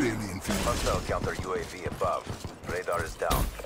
Clearly in view. Hostile counter UAV above. Radar is down.